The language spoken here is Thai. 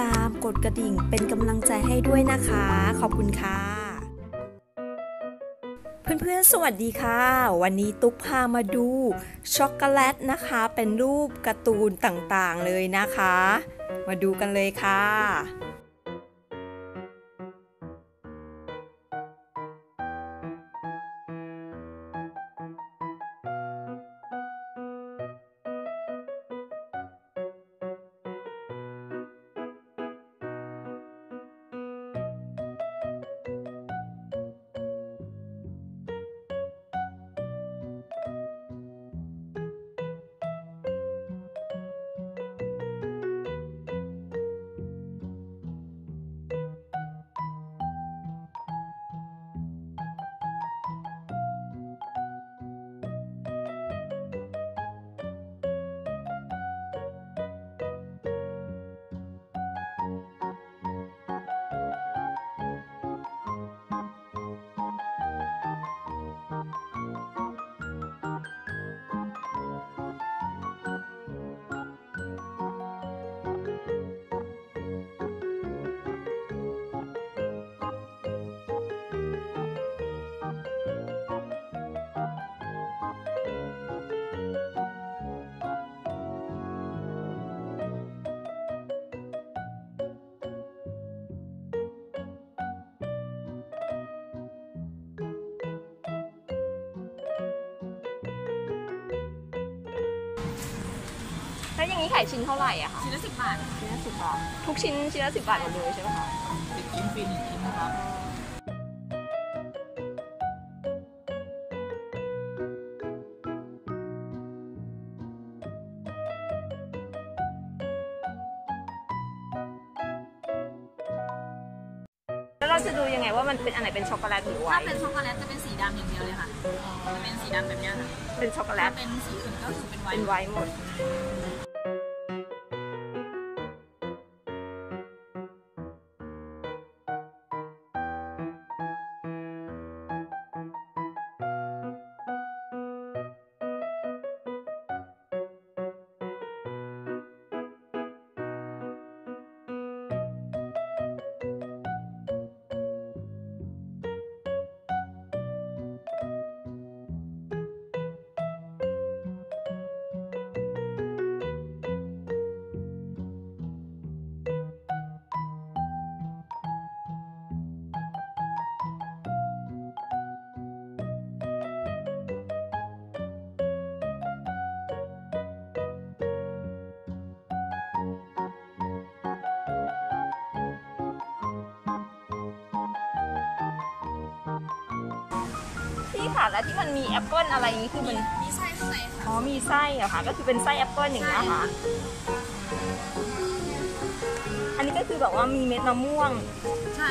ตามกดกระดิ่งเป็นกำลังใจให้ด้วยนะคะ ขอบคุณค่ะ เพื่อนๆ สวัสดีค่ะ วันนี้ตุ๊กพามาดูช็อกโกแลตนะคะ เป็นรูปการ์ตูนต่างๆเลยนะคะ มาดูกันเลยค่ะ แล้วอย่างนี้ขายชิ้นเท่าไหร่อะคะชิ้นละสิบบาทชิ้นละสิบบาท ทุกชิ้นชิ้นละสิบบาทหมดเลยใช่ไหมคะสิบชิ้นฟรีหนึ่งชิ้นนะครับแล้วเราจะดูยังไงว่ามันเป็นอันไหนเป็นช็อกโกแลตหรือไวถ้าท์เป็นช็อกโกแลตจะเป็นสีดำอย่างเดียวเลยค่ะจะเป็นสีดำแบบเนี้ยค่ะเป็นช็อกโกแลถ้าตเป็นสีอื่นก็คือเป็นไวเป็นท์ไวท์หมด พี่ค่ะแล้วที่มันมีแอปเปิลอะไรอย่างนี้คือมันมีไส้ข้างในค่ะอ๋อมีไส้เหรอคะก็คือเป็นไส้แอปเปิลอย่างเนี้ยค่ะ อันนี้ก็คือแบบว่ามีเม็ดมะม่วง ใช่